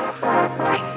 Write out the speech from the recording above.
Bye.